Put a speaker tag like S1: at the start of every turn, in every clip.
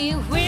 S1: We wish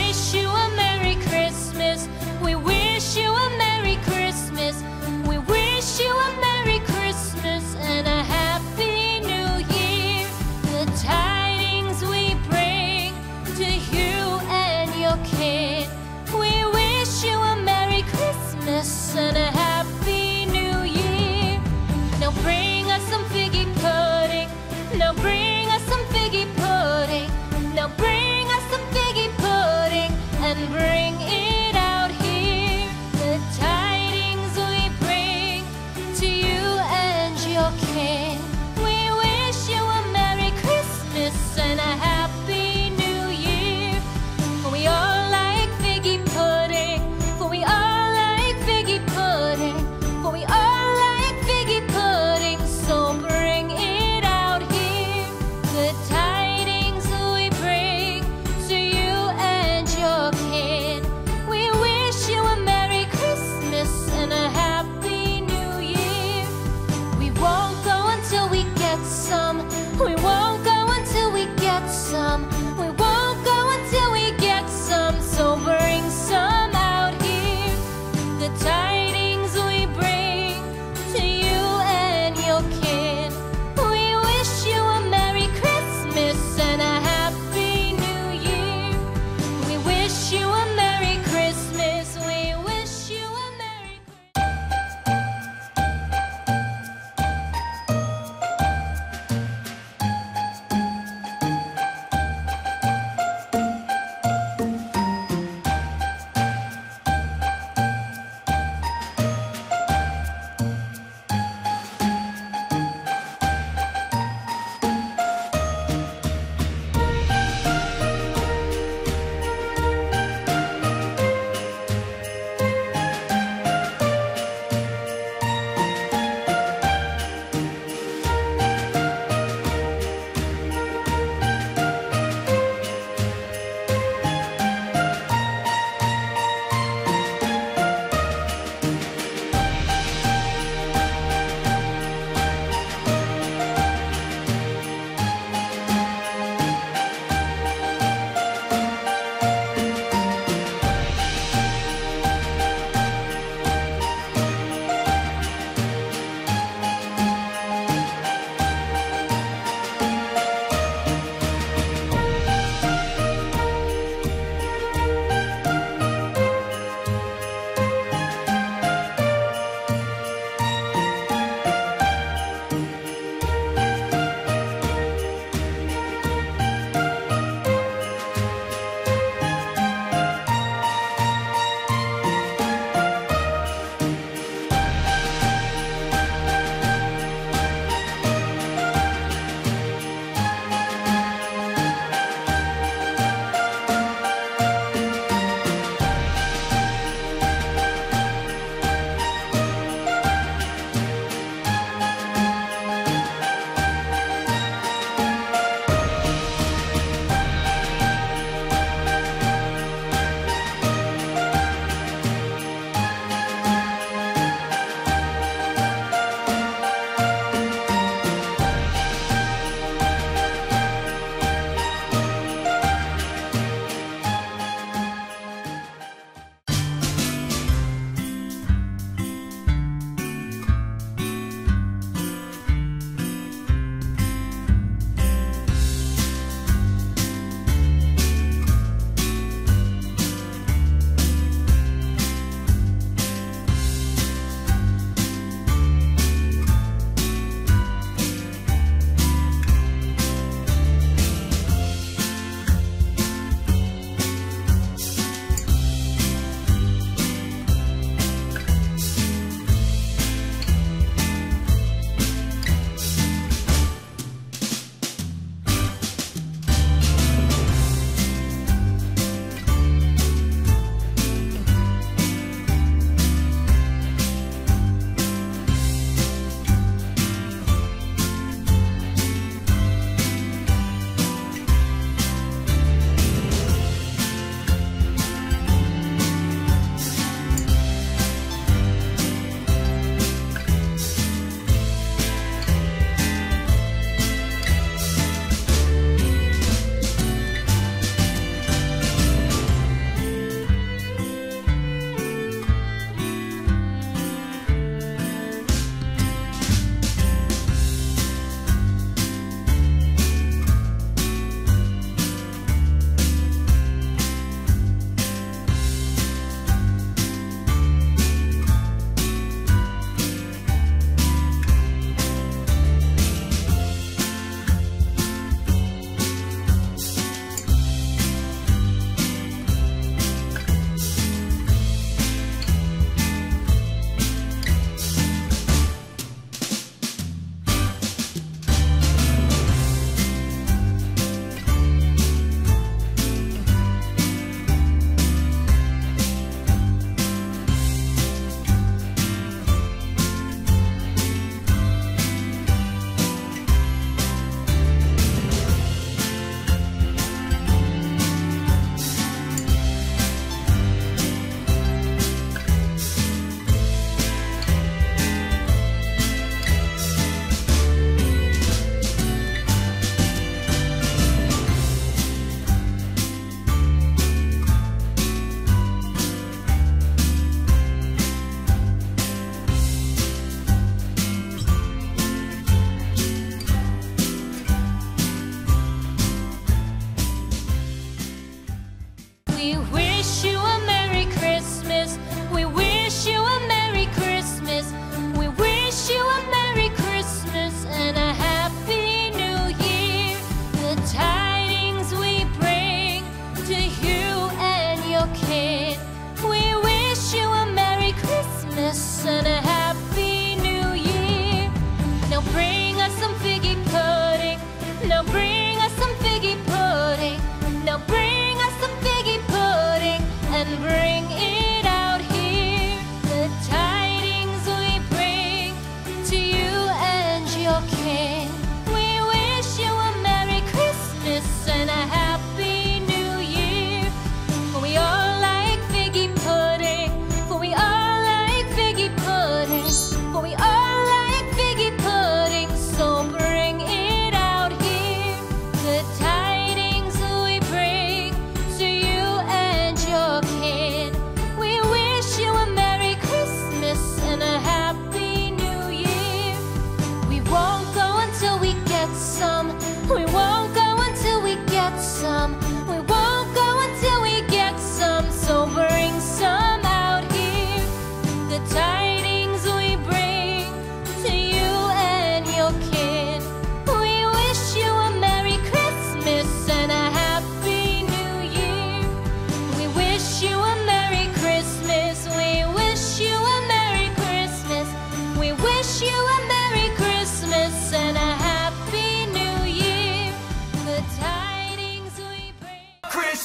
S1: and.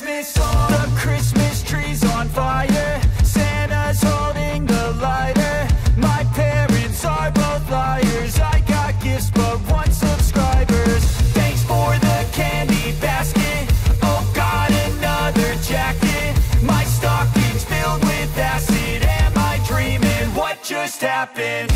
S2: Christmas The Christmas tree's on fire. Santa's holding the lighter. My parents are both liars. I got gifts but one subscriber's. Thanks for the candy basket. Oh, got another jacket. My stocking's filled with acid. Am I dreaming? What just happened?